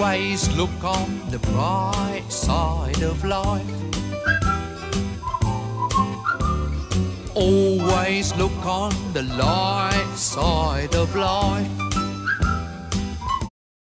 Always look on the bright side of life. Always look on the light side of life.